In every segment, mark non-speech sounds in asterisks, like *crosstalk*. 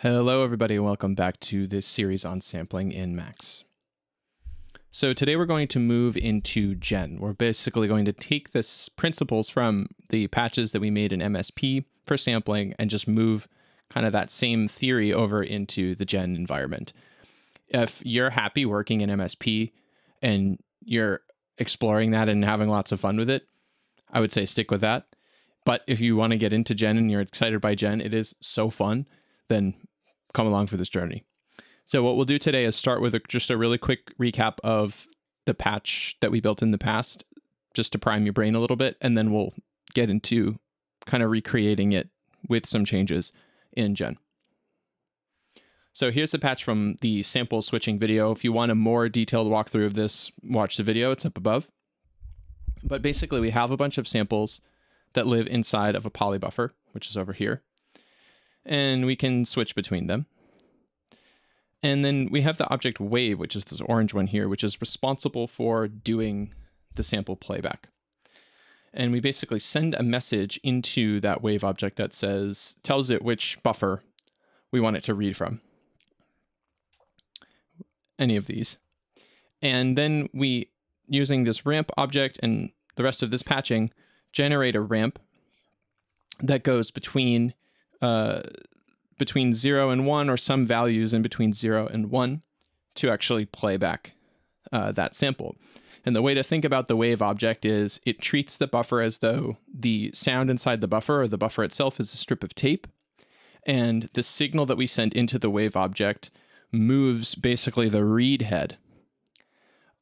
Hello, everybody, and welcome back to this series on sampling in Max. So today we're going to move into Gen. We're basically going to take this principles from the patches that we made in MSP for sampling and just move kind of that same theory over into the Gen environment. If you're happy working in MSP and you're exploring that and having lots of fun with it, I would say stick with that. But if you want to get into Gen and you're excited by Gen, it is so fun, then come along for this journey. So what we'll do today is start with a, just a really quick recap of the patch that we built in the past, just to prime your brain a little bit, and then we'll get into kind of recreating it with some changes in Gen. So here's the patch from the sample switching video. If you want a more detailed walkthrough of this, watch the video, it's up above. But basically we have a bunch of samples that live inside of a poly buffer, which is over here. And we can switch between them. And then we have the object wave, which is this orange one here, which is responsible for doing the sample playback. And we basically send a message into that wave object that says, tells it which buffer we want it to read from. Any of these. And then we, using this ramp object and the rest of this patching, generate a ramp that goes between uh, between 0 and 1 or some values in between 0 and 1 to actually play back uh, that sample. And the way to think about the wave object is it treats the buffer as though the sound inside the buffer or the buffer itself is a strip of tape. And the signal that we send into the wave object moves basically the read head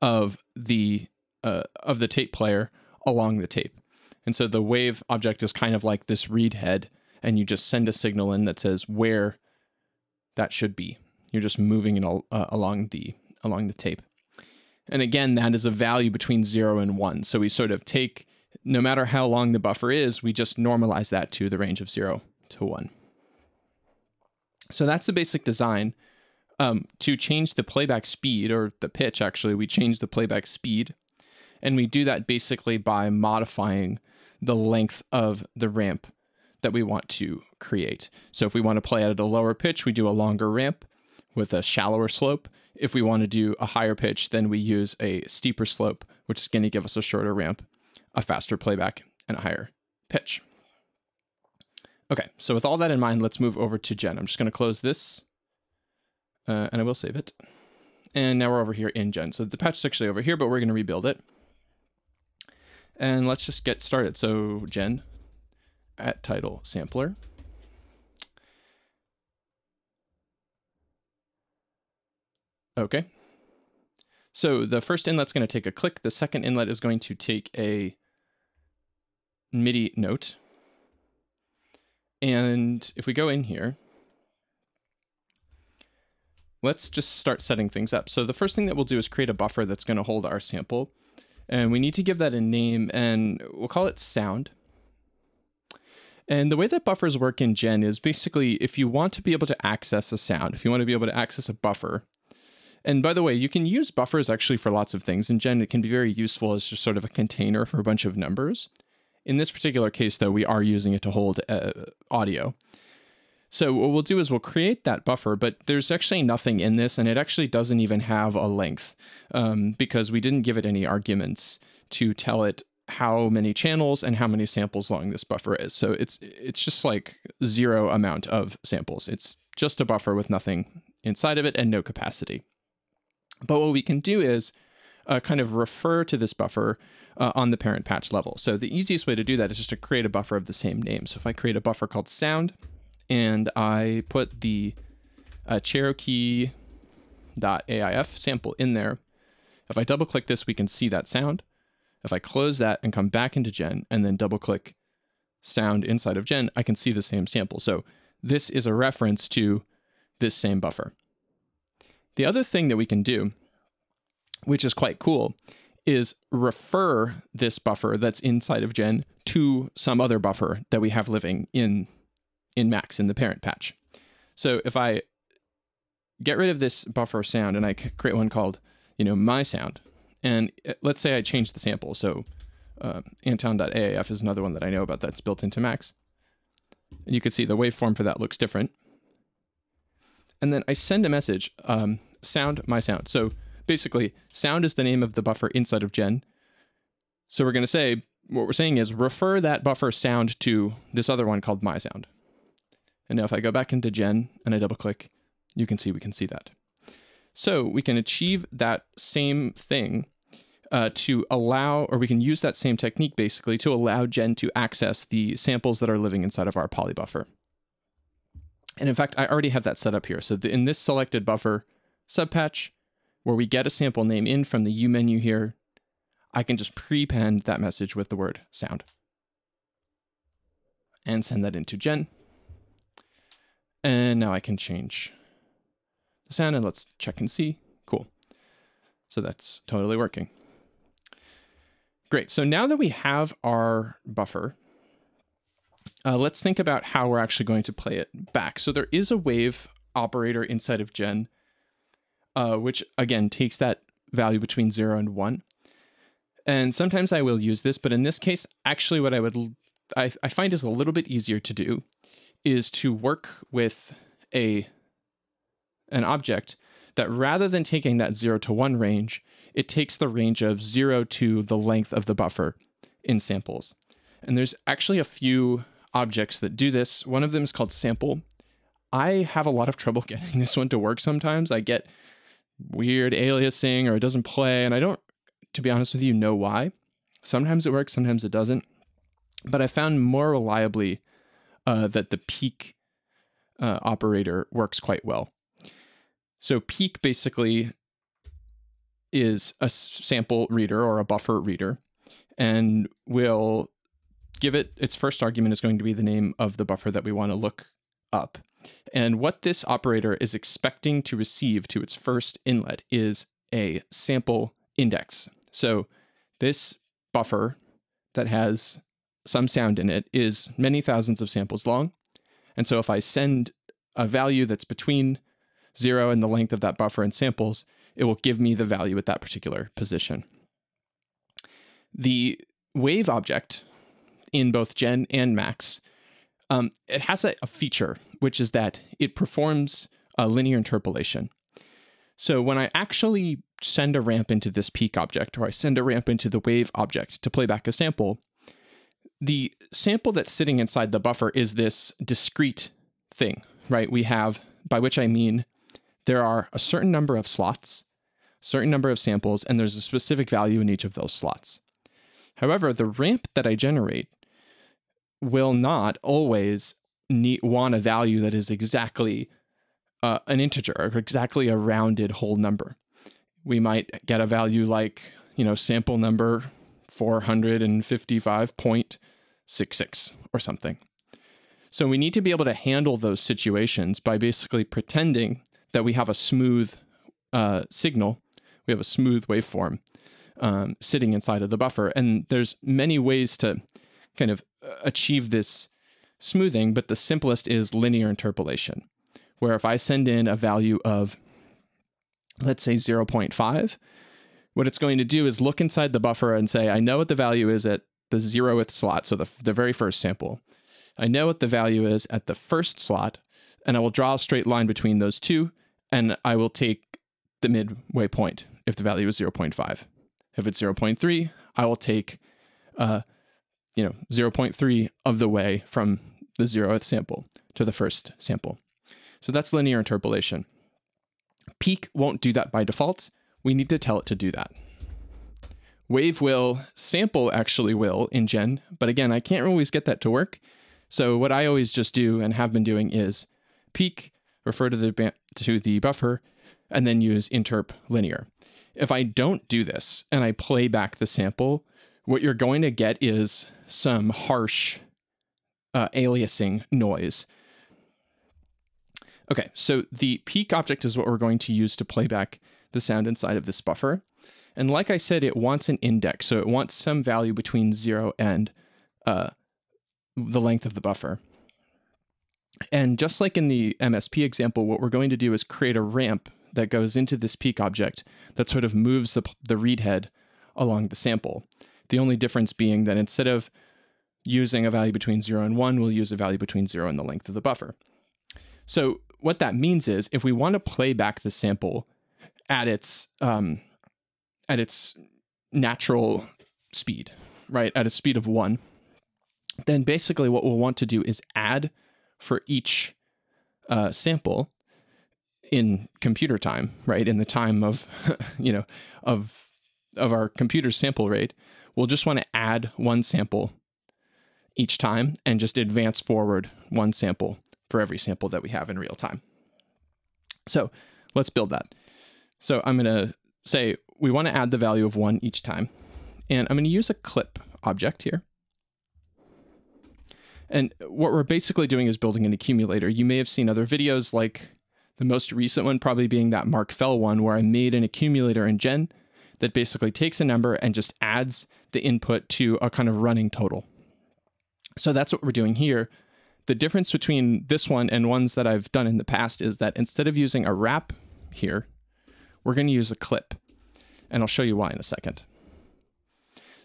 of the uh, of the tape player along the tape. And so the wave object is kind of like this read head and you just send a signal in that says where that should be. You're just moving it all, uh, along the along the tape. And again, that is a value between 0 and 1. So we sort of take, no matter how long the buffer is, we just normalize that to the range of 0 to 1. So that's the basic design. Um, to change the playback speed, or the pitch actually, we change the playback speed. And we do that basically by modifying the length of the ramp that we want to create. So if we want to play at a lower pitch, we do a longer ramp with a shallower slope. If we want to do a higher pitch, then we use a steeper slope, which is going to give us a shorter ramp, a faster playback, and a higher pitch. Okay, so with all that in mind, let's move over to Gen. I'm just going to close this, uh, and I will save it. And now we're over here in Gen. So the patch is actually over here, but we're going to rebuild it. And let's just get started. So Gen at title sampler. Okay. So the first inlet's going to take a click. The second inlet is going to take a MIDI note. And if we go in here, let's just start setting things up. So the first thing that we'll do is create a buffer that's going to hold our sample. And we need to give that a name, and we'll call it sound. And the way that buffers work in Gen is basically if you want to be able to access a sound, if you want to be able to access a buffer, and by the way, you can use buffers actually for lots of things. In Gen, it can be very useful as just sort of a container for a bunch of numbers. In this particular case, though, we are using it to hold uh, audio. So what we'll do is we'll create that buffer, but there's actually nothing in this, and it actually doesn't even have a length um, because we didn't give it any arguments to tell it how many channels and how many samples long this buffer is. So it's it's just like zero amount of samples. It's just a buffer with nothing inside of it and no capacity. But what we can do is uh, kind of refer to this buffer uh, on the parent patch level. So the easiest way to do that is just to create a buffer of the same name. So if I create a buffer called sound and I put the uh, Cherokee.aif sample in there, if I double click this, we can see that sound. If I close that and come back into Gen and then double click sound inside of Gen, I can see the same sample. So this is a reference to this same buffer. The other thing that we can do, which is quite cool, is refer this buffer that's inside of Gen to some other buffer that we have living in, in Max in the parent patch. So if I get rid of this buffer sound and I create one called, you know, my sound, and uh, let's say I change the sample. So uh, Anton.aif is another one that I know about that's built into Max. And you can see the waveform for that looks different. and then I send a message, um, sound my sound. So basically, sound is the name of the buffer inside of gen. So we're going to say, what we're saying is refer that buffer sound to this other one called my sound. And now if I go back into gen and I double click, you can see we can see that. So we can achieve that same thing uh, to allow, or we can use that same technique basically to allow Gen to access the samples that are living inside of our poly buffer. And in fact, I already have that set up here. So the, in this selected buffer subpatch, where we get a sample name in from the umenu here, I can just prepend that message with the word sound and send that into Gen. And now I can change the sound and let's check and see. Cool. So that's totally working. Great. So now that we have our buffer, uh, let's think about how we're actually going to play it back. So there is a wave operator inside of gen, uh, which again takes that value between zero and one. And sometimes I will use this, but in this case, actually what I would, I, I find is a little bit easier to do is to work with a, an object that rather than taking that zero to one range, it takes the range of zero to the length of the buffer in samples. And there's actually a few objects that do this. One of them is called sample. I have a lot of trouble *laughs* getting this one to work sometimes. I get weird aliasing or it doesn't play, and I don't, to be honest with you, know why. Sometimes it works, sometimes it doesn't. But I found more reliably uh, that the peek uh, operator works quite well. So peek basically is a sample reader or a buffer reader, and we'll give it its first argument is going to be the name of the buffer that we want to look up. And what this operator is expecting to receive to its first inlet is a sample index. So this buffer that has some sound in it is many thousands of samples long. And so if I send a value that's between zero and the length of that buffer in samples, it will give me the value at that particular position. The wave object in both gen and max, um, it has a, a, feature, which is that it performs a linear interpolation. So when I actually send a ramp into this peek object, or I send a ramp into the wave object to play back a sample, the sample that's sitting inside the buffer is this discrete thing, right? We have, by which I mean there are a certain number of slots, certain number of samples, and there's a specific value in each of those slots. However, the ramp that I generate will not always need, want a value that is exactly uh, an integer or exactly a rounded whole number. We might get a value like, you know, sample number 455.66 or something. So we need to be able to handle those situations by basically pretending that we have a smooth uh, signal, we have a smooth waveform um, sitting inside of the buffer. And there's many ways to kind of uh, achieve this smoothing, but the simplest is linear interpolation, where if I send in a value of, let's say 0.5, what it's going to do is look inside the buffer and say, I know what the value is at the zeroth slot, so the, the very first sample. I know what the value is at the first slot, and I will draw a straight line between those two, and I will take the midway point if the value is 0.5. If it's 0.3, I will take, uh, you know, 0.3 of the way from the zeroth sample to the first sample. So that's linear interpolation. Peek won't do that by default. We need to tell it to do that. Wave will, sample actually will in gen, but again, I can't always get that to work. So what I always just do and have been doing is peek refer to the, to the buffer, and then use interp linear. If I don't do this and I play back the sample, what you're going to get is some harsh uh, aliasing noise. Okay, so the peek object is what we're going to use to play back the sound inside of this buffer. And like I said, it wants an index, so it wants some value between zero and uh, the length of the buffer. And just like in the MSP example, what we're going to do is create a ramp that goes into this peek object that sort of moves the, the read head along the sample. The only difference being that instead of using a value between 0 and 1, we'll use a value between 0 and the length of the buffer. So what that means is if we want to play back the sample at its um, at its natural speed, right, at a speed of one, then basically what we'll want to do is add for each uh, sample in computer time, right, in the time of *laughs* you know of of our computer sample rate, we'll just want to add one sample each time and just advance forward one sample for every sample that we have in real time. So let's build that. So I'm going to say we want to add the value of one each time. And I'm going to use a clip object here. And what we're basically doing is building an accumulator. You may have seen other videos like the most recent one probably being that Mark Fell one where I made an accumulator in Gen that basically takes a number and just adds the input to a kind of running total. So that's what we're doing here. The difference between this one and ones that I've done in the past is that instead of using a wrap here, we're going to use a clip. And I'll show you why in a second.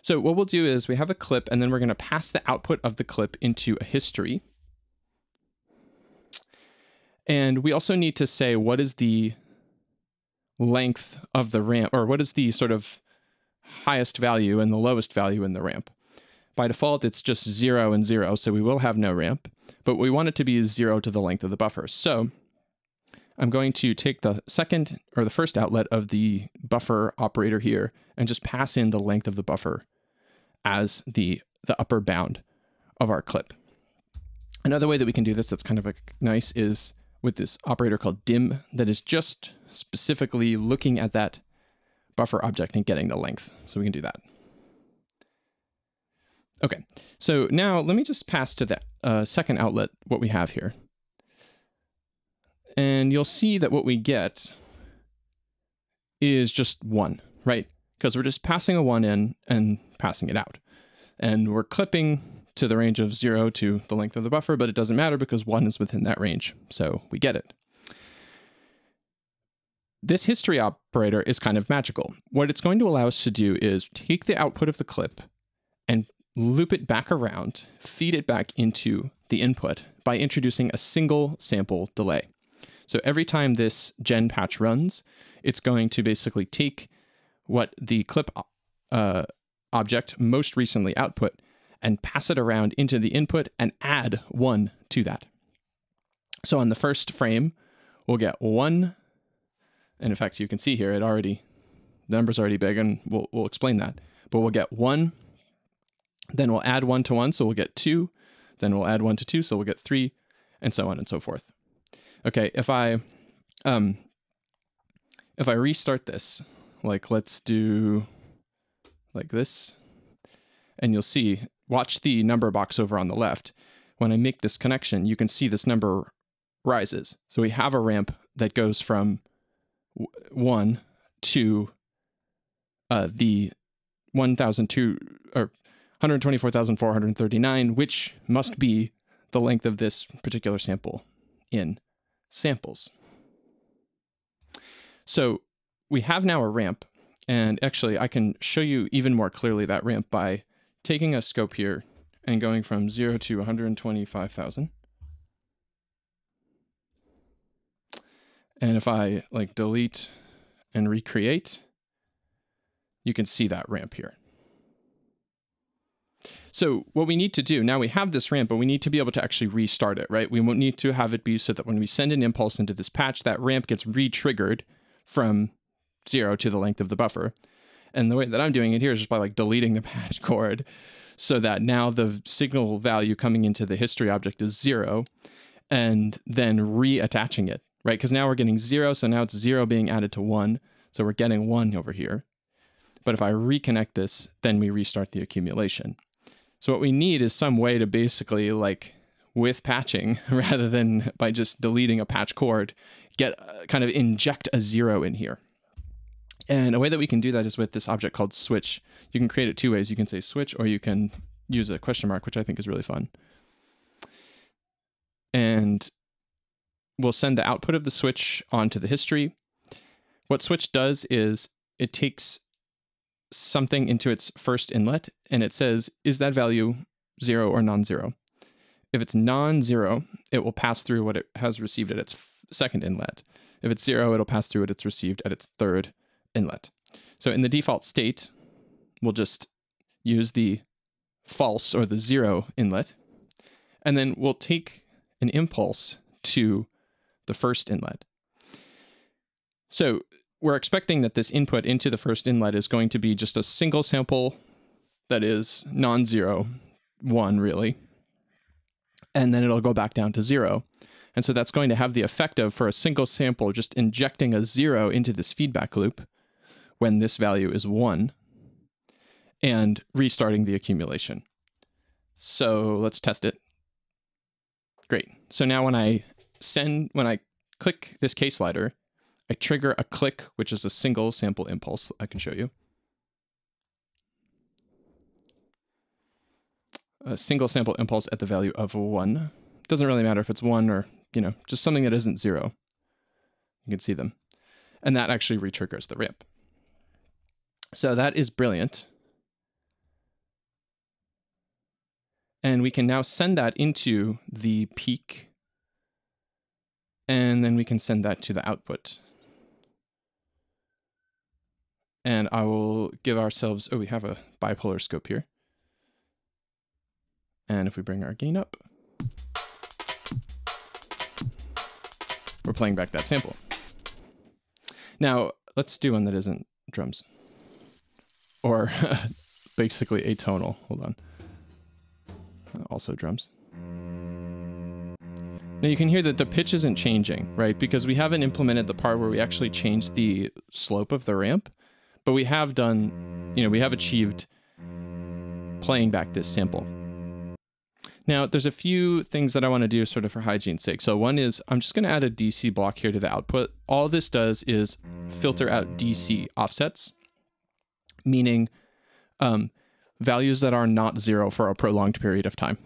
So what we'll do is we have a clip and then we're going to pass the output of the clip into a history. And we also need to say what is the length of the ramp, or what is the sort of highest value and the lowest value in the ramp. By default, it's just zero and zero, so we will have no ramp, but we want it to be zero to the length of the buffer. So I'm going to take the second or the first outlet of the buffer operator here and just pass in the length of the buffer as the, the upper bound of our clip. Another way that we can do this that's kind of like nice is with this operator called dim that is just specifically looking at that buffer object and getting the length. So we can do that. Okay, so now let me just pass to the uh, second outlet what we have here. And you'll see that what we get is just one, right? Because we're just passing a one in and passing it out. And we're clipping to the range of zero to the length of the buffer, but it doesn't matter because one is within that range. So we get it. This history operator is kind of magical. What it's going to allow us to do is take the output of the clip and loop it back around, feed it back into the input by introducing a single sample delay. So every time this gen patch runs, it's going to basically take what the clip uh, object most recently output and pass it around into the input and add one to that. So on the first frame, we'll get one and in fact, you can see here, it already, the number's already big, and we'll, we'll explain that. But we'll get one, then we'll add one to one, so we'll get two, then we'll add one to two, so we'll get three, and so on and so forth. Okay, if I, um, if I restart this, like let's do like this, and you'll see, watch the number box over on the left. When I make this connection, you can see this number rises. So we have a ramp that goes from one to uh, the 1,002 or 124,439, which must be the length of this particular sample in samples. So we have now a ramp, and actually I can show you even more clearly that ramp by taking a scope here and going from 0 to 125,000. And if I like delete and recreate, you can see that ramp here. So what we need to do, now we have this ramp, but we need to be able to actually restart it, right? We won't need to have it be so that when we send an impulse into this patch, that ramp gets re-triggered from zero to the length of the buffer. And the way that I'm doing it here is just by like deleting the *laughs* patch cord so that now the signal value coming into the history object is zero and then reattaching it right? Because now we're getting zero, so now it's zero being added to one. So we're getting one over here. But if I reconnect this, then we restart the accumulation. So what we need is some way to basically like with patching *laughs* rather than by just deleting a patch cord, get uh, kind of inject a zero in here. And a way that we can do that is with this object called switch. You can create it two ways. You can say switch or you can use a question mark, which I think is really fun. And we'll send the output of the switch onto the history. What switch does is it takes something into its first inlet and it says, is that value zero or non-zero? If it's non-zero, it will pass through what it has received at its second inlet. If it's zero, it'll pass through what it's received at its third inlet. So in the default state, we'll just use the false or the zero inlet, and then we'll take an impulse to the first inlet. So we're expecting that this input into the first inlet is going to be just a single sample that is non-zero, one really, and then it'll go back down to zero. And so that's going to have the effect of, for a single sample, just injecting a zero into this feedback loop when this value is one and restarting the accumulation. So let's test it. Great. So now when I send, when I click this case slider, I trigger a click, which is a single sample impulse I can show you. A single sample impulse at the value of one. Doesn't really matter if it's one or, you know, just something that isn't zero. You can see them. And that actually retriggers the ramp. So that is brilliant. And we can now send that into the peek. And then we can send that to the output. And I will give ourselves, oh, we have a bipolar scope here. And if we bring our gain up, we're playing back that sample. Now, let's do one that isn't drums. Or *laughs* basically atonal. Hold on also drums. Now you can hear that the pitch isn't changing, right? Because we haven't implemented the part where we actually changed the slope of the ramp, but we have done, you know, we have achieved playing back this sample. Now, there's a few things that I want to do sort of for hygiene's sake. So one is I'm just going to add a DC block here to the output. All this does is filter out DC offsets, meaning um, values that are not zero for a prolonged period of time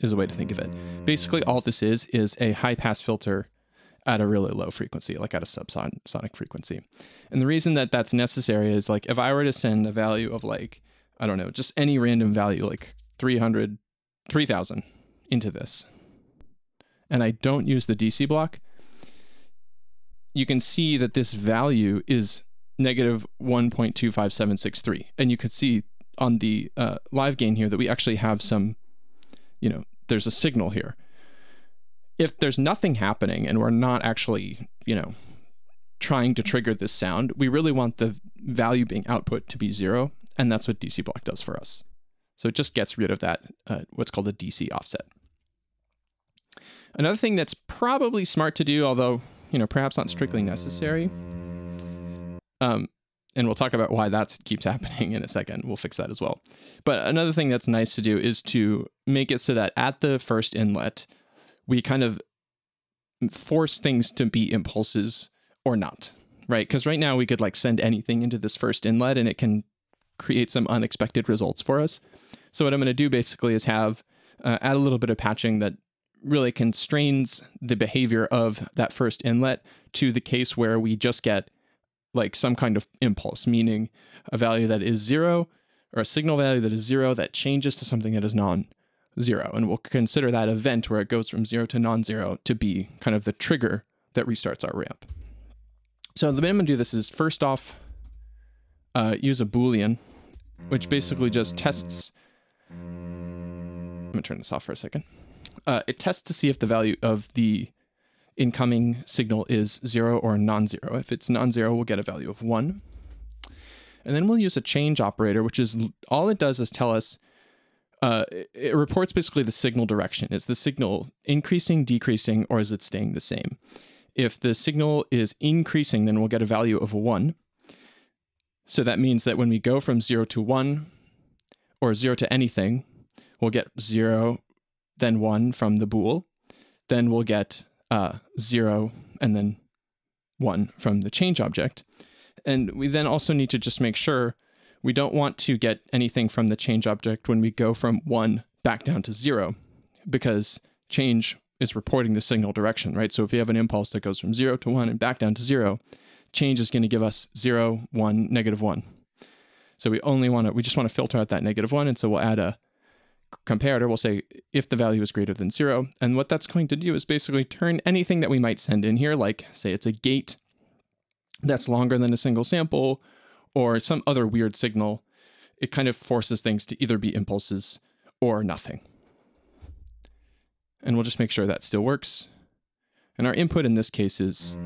is a way to think of it. Basically, all this is is a high pass filter at a really low frequency, like at a subsonic frequency. And the reason that that's necessary is like if I were to send a value of like, I don't know, just any random value, like 300, 3000 into this, and I don't use the DC block, you can see that this value is negative 1.25763. And you can see on the uh, live gain here that we actually have some, you know, there's a signal here. If there's nothing happening and we're not actually, you know, trying to trigger this sound, we really want the value being output to be zero, and that's what DC block does for us. So it just gets rid of that, uh, what's called a DC offset. Another thing that's probably smart to do, although, you know, perhaps not strictly necessary, um, and we'll talk about why that keeps *laughs* happening in a second. We'll fix that as well. But another thing that's nice to do is to make it so that at the first inlet, we kind of force things to be impulses or not, right? Because right now we could like send anything into this first inlet and it can create some unexpected results for us. So what I'm going to do basically is have uh, add a little bit of patching that really constrains the behavior of that first inlet to the case where we just get like some kind of impulse, meaning a value that is zero or a signal value that is zero that changes to something that is non-zero. And we'll consider that event where it goes from zero to non-zero to be kind of the trigger that restarts our ramp. So the way I'm gonna do this is first off, uh, use a Boolean, which basically just tests, I'm gonna turn this off for a second. Uh, it tests to see if the value of the incoming signal is zero or non-zero. If it's non-zero, we'll get a value of one. And then we'll use a change operator, which is all it does is tell us, uh, it reports basically the signal direction. Is the signal increasing, decreasing, or is it staying the same? If the signal is increasing, then we'll get a value of one. So that means that when we go from zero to one, or zero to anything, we'll get zero, then one from the bool. Then we'll get uh, zero and then one from the change object. And we then also need to just make sure we don't want to get anything from the change object when we go from one back down to zero, because change is reporting the signal direction, right? So if we have an impulse that goes from zero to one and back down to zero, change is going to give us zero, one, negative one. So we only want to, we just want to filter out that negative one. And so we'll add a comparator, we'll say if the value is greater than zero. And what that's going to do is basically turn anything that we might send in here, like say it's a gate that's longer than a single sample or some other weird signal, it kind of forces things to either be impulses or nothing. And we'll just make sure that still works. And our input in this case is,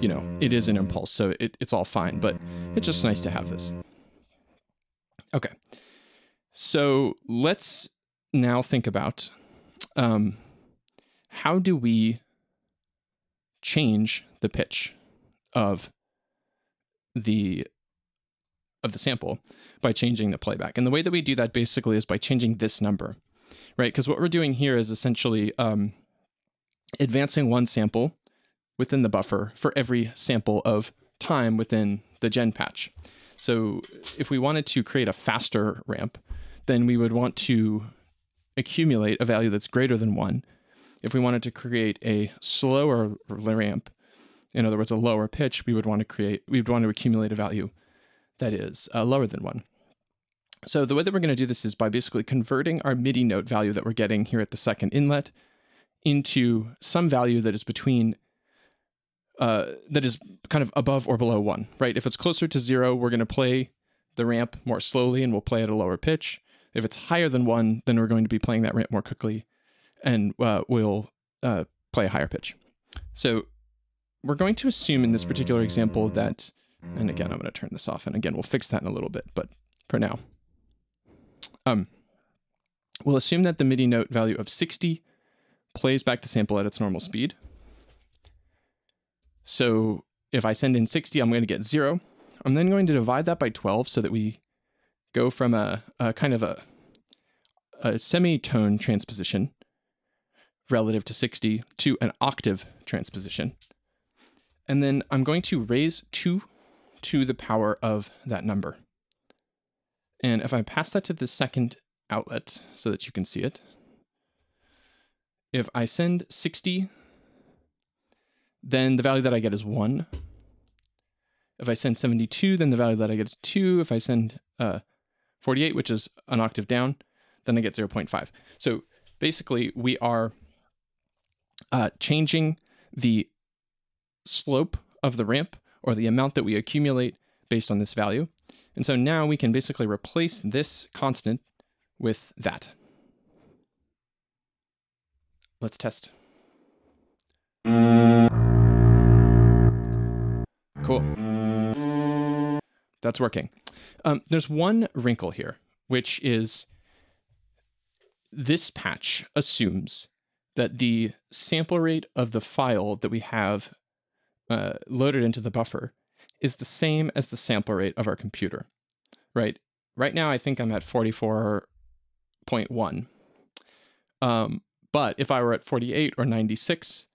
you know, it is an impulse, so it, it's all fine, but it's just nice to have this. Okay. So let's now think about um, how do we change the pitch of the of the sample by changing the playback. And the way that we do that basically is by changing this number, right? Because what we're doing here is essentially um, advancing one sample within the buffer for every sample of time within the gen patch. So if we wanted to create a faster ramp, then we would want to accumulate a value that's greater than one. If we wanted to create a slower ramp, in other words, a lower pitch, we would want to create, we would want to accumulate a value that is uh, lower than one. So the way that we're going to do this is by basically converting our MIDI note value that we're getting here at the second inlet into some value that is between uh, that is kind of above or below one, right? If it's closer to zero, we're going to play the ramp more slowly and we'll play at a lower pitch. If it's higher than one, then we're going to be playing that ramp more quickly and uh, we'll uh, play a higher pitch. So we're going to assume in this particular example that, and again, I'm going to turn this off and again, we'll fix that in a little bit, but for now, um, we'll assume that the MIDI note value of 60 plays back the sample at its normal speed. So if I send in 60, I'm going to get zero. I'm then going to divide that by 12 so that we go from a, a kind of a, a semitone transposition relative to 60 to an octave transposition. And then I'm going to raise 2 to the power of that number. And if I pass that to the second outlet so that you can see it, if I send 60, then the value that I get is 1. If I send 72, then the value that I get is 2. If I send uh, 48, which is an octave down, then I get 0.5. So basically, we are uh, changing the slope of the ramp or the amount that we accumulate based on this value. And so now we can basically replace this constant with that. Let's test. Cool. That's working. Um, there's one wrinkle here, which is this patch assumes that the sample rate of the file that we have uh, loaded into the buffer is the same as the sample rate of our computer, right? Right now, I think I'm at 44.1. Um, but if I were at 48 or 96,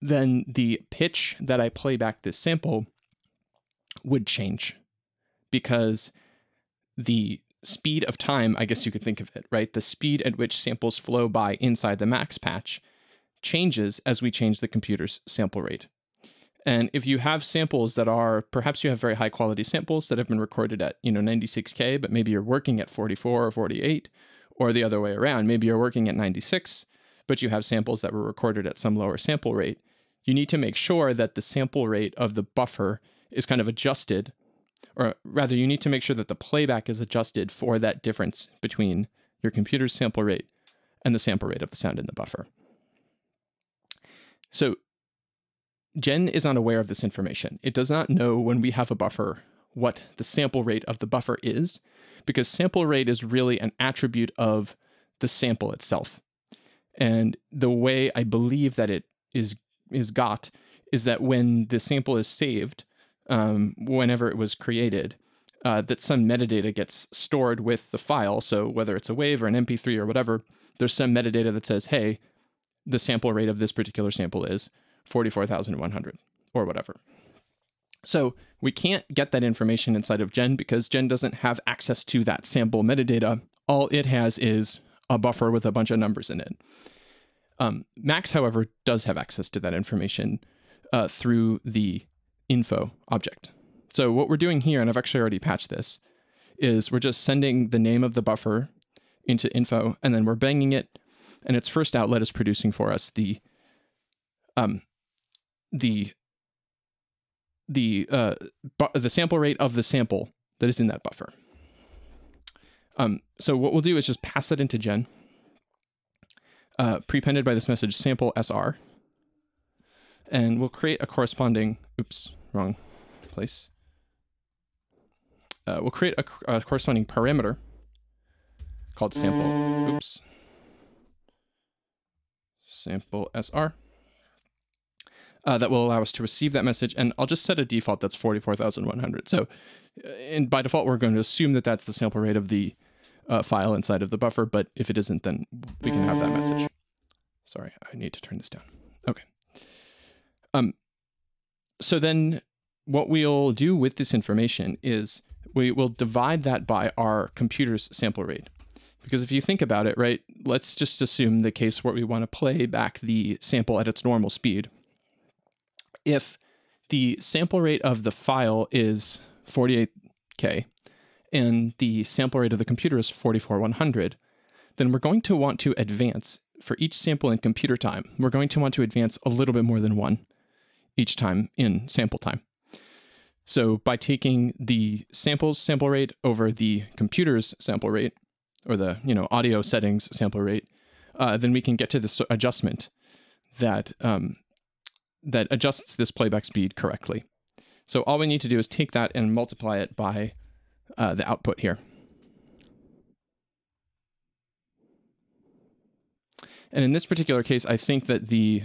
then the pitch that I play back this sample would change because the speed of time, I guess you could think of it, right? The speed at which samples flow by inside the max patch changes as we change the computer's sample rate. And if you have samples that are, perhaps you have very high quality samples that have been recorded at, you know, 96K, but maybe you're working at 44 or 48, or the other way around. Maybe you're working at 96, but you have samples that were recorded at some lower sample rate. You need to make sure that the sample rate of the buffer is kind of adjusted, or rather, you need to make sure that the playback is adjusted for that difference between your computer's sample rate and the sample rate of the sound in the buffer. So Gen is unaware of this information. It does not know when we have a buffer what the sample rate of the buffer is, because sample rate is really an attribute of the sample itself. And the way I believe that it is is got is that when the sample is saved, um, whenever it was created, uh, that some metadata gets stored with the file. So whether it's a wave or an MP3 or whatever, there's some metadata that says, hey, the sample rate of this particular sample is 44,100 or whatever. So we can't get that information inside of Gen because Gen doesn't have access to that sample metadata. All it has is a buffer with a bunch of numbers in it. Um, Max, however, does have access to that information uh, through the info object. So what we're doing here, and I've actually already patched this, is we're just sending the name of the buffer into info, and then we're banging it, and its first outlet is producing for us the um the the uh bu- the sample rate of the sample that is in that buffer. Um, so what we'll do is just pass that into gen, uh, prepended by this message sample sr, and we'll create a corresponding. Oops, wrong place. Uh, we'll create a, a corresponding parameter called sample. Oops. Sample sr. Uh, that will allow us to receive that message. And I'll just set a default that's 44,100. So uh, and by default, we're going to assume that that's the sample rate of the uh, file inside of the buffer. But if it isn't, then we can have that message. Sorry, I need to turn this down. Okay. Um, so then what we'll do with this information is we will divide that by our computer's sample rate. Because if you think about it, right, let's just assume the case where we want to play back the sample at its normal speed. If the sample rate of the file is 48K and the sample rate of the computer is 44100, then we're going to want to advance for each sample in computer time. We're going to want to advance a little bit more than one each time in sample time. So by taking the samples sample rate over the computer's sample rate, or the you know audio settings sample rate, uh, then we can get to this adjustment that um, that adjusts this playback speed correctly. So all we need to do is take that and multiply it by uh, the output here. And in this particular case, I think that the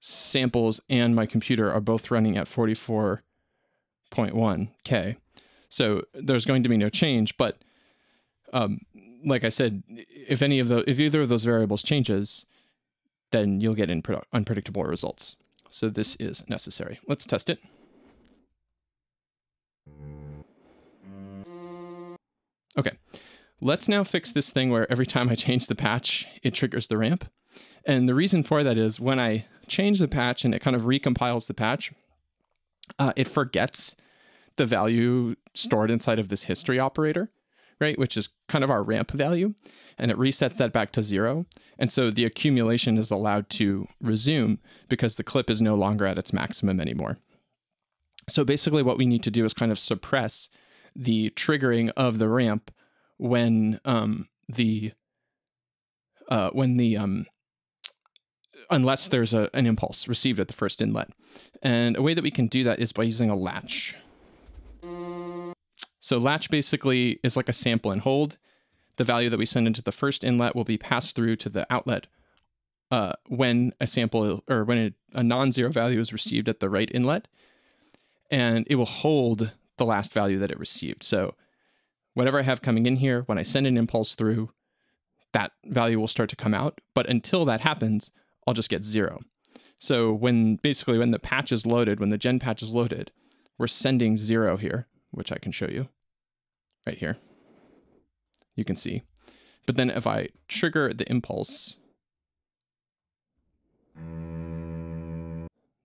samples and my computer are both running at 44.1K. So there's going to be no change, but um, like I said, if any of those, if either of those variables changes, then you'll get unpredictable results. So this is necessary. Let's test it. Okay, let's now fix this thing where every time I change the patch, it triggers the ramp. And the reason for that is when I change the patch and it kind of recompiles the patch, uh, it forgets the value stored inside of this history operator, right? Which is kind of our ramp value. And it resets that back to zero. And so the accumulation is allowed to resume because the clip is no longer at its maximum anymore. So basically, what we need to do is kind of suppress the triggering of the ramp when um, the uh, when the um, unless there's a, an impulse received at the first inlet. And a way that we can do that is by using a latch. So latch basically is like a sample and hold. The value that we send into the first inlet will be passed through to the outlet uh, when a sample or when a, a non-zero value is received at the right inlet, and it will hold the last value that it received. So whatever I have coming in here, when I send an impulse through, that value will start to come out. But until that happens, I'll just get zero. So when basically when the patch is loaded, when the gen patch is loaded, we're sending zero here, which I can show you right here. You can see. But then if I trigger the impulse,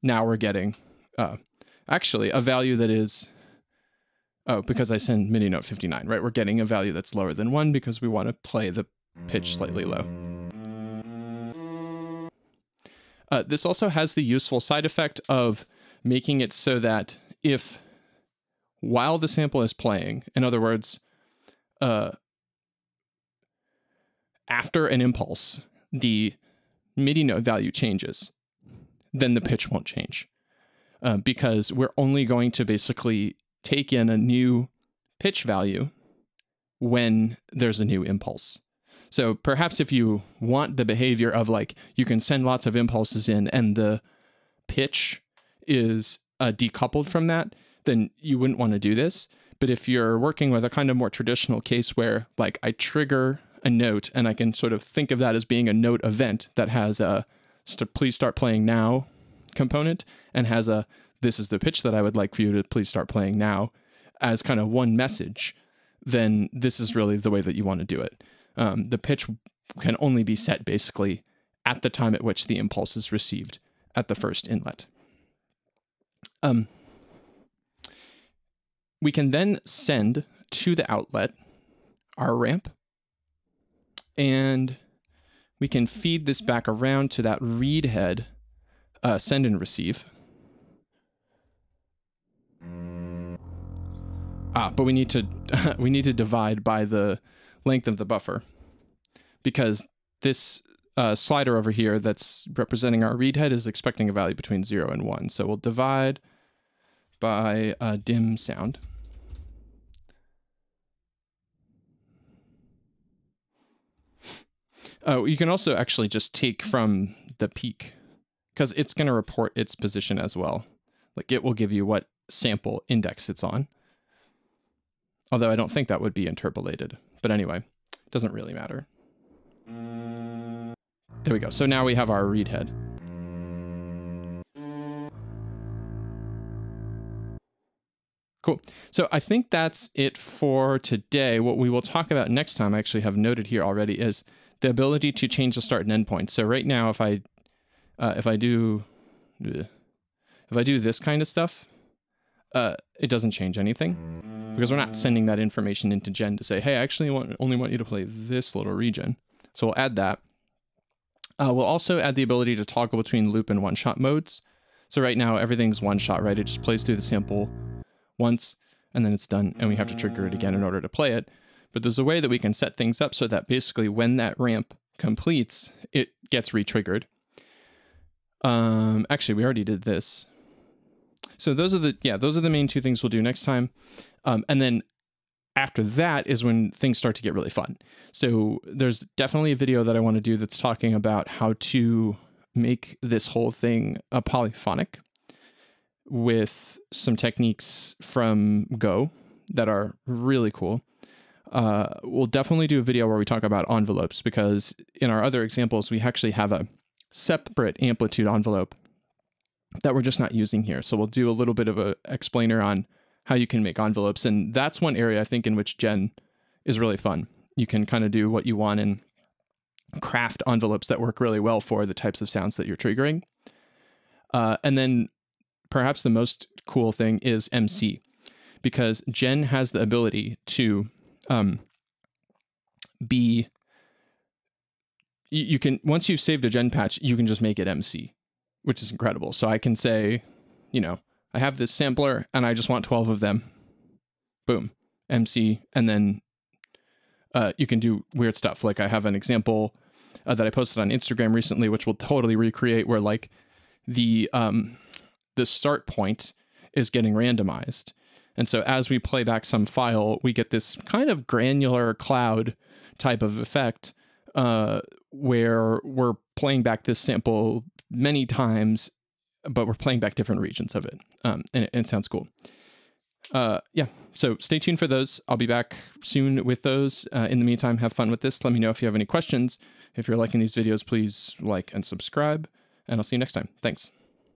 now we're getting uh, actually a value that is Oh, because I send MIDI note 59, right? We're getting a value that's lower than 1 because we want to play the pitch slightly low. Uh, this also has the useful side effect of making it so that if, while the sample is playing, in other words, uh, after an impulse, the MIDI note value changes, then the pitch won't change. Uh, because we're only going to basically take in a new pitch value when there's a new impulse. So perhaps if you want the behavior of like you can send lots of impulses in and the pitch is uh, decoupled from that, then you wouldn't want to do this. But if you're working with a kind of more traditional case where like I trigger a note and I can sort of think of that as being a note event that has a st- please start playing now component and has a this is the pitch that I would like for you to please start playing now as kind of one message, then this is really the way that you want to do it. Um, the pitch can only be set basically at the time at which the impulse is received at the first inlet. Um, we can then send to the outlet our ramp and we can feed this back around to that read head, uh, send and receive. Ah, but we need to *laughs* we need to divide by the length of the buffer because this uh, slider over here that's representing our read head is expecting a value between 0 and 1. So we'll divide by uh, dim sound. Oh, you can also actually just take from the peek because it's going to report its position as well. Like it will give you what sample index it's on. Although I don't think that would be interpolated. But anyway, doesn't really matter. There we go. So now we have our read head. Cool. So I think that's it for today. What we will talk about next time, I actually have noted here already, is the ability to change the start and end point. So right now, if I uh, if I do if I do this kind of stuff, uh, it doesn't change anything because we're not sending that information into Gen to say, hey, I actually want, only want you to play this little region. So we'll add that. Uh, we'll also add the ability to toggle between loop and one-shot modes. So right now, everything's one-shot, right? It just plays through the sample once, and then it's done, and we have to trigger it again in order to play it. But there's a way that we can set things up so that basically when that ramp completes, it gets re-triggered. Um, actually, we already did this. So those are the yeah those are the main two things we'll do next time, um, and then after that is when things start to get really fun. So there's definitely a video that I want to do that's talking about how to make this whole thing a polyphonic with some techniques from Go that are really cool. Uh, we'll definitely do a video where we talk about envelopes because in our other examples, we actually have a separate amplitude envelope that we're just not using here. So we'll do a little bit of a explainer on how you can make envelopes. And that's one area I think in which Gen is really fun. You can kind of do what you want and craft envelopes that work really well for the types of sounds that you're triggering. Uh, and then perhaps the most cool thing is MC because Gen has the ability to um, be you, you can once you've saved a gen patch, you can just make it MC which is incredible. So I can say, you know, I have this sampler and I just want 12 of them. Boom, MC. And then uh, you can do weird stuff. Like I have an example uh, that I posted on Instagram recently, which will totally recreate where like the um, the start point is getting randomized. And so as we play back some file, we get this kind of granular cloud type of effect uh, where we're playing back this sample many times, but we're playing back different regions of it. Um, and, it, and, it, sounds cool. Uh, yeah, so stay tuned for those. I'll be back soon with those. Uh, in the meantime, have fun with this. Let me know if you have any questions. If you're liking these videos, please like and subscribe, and I'll see you next time. Thanks.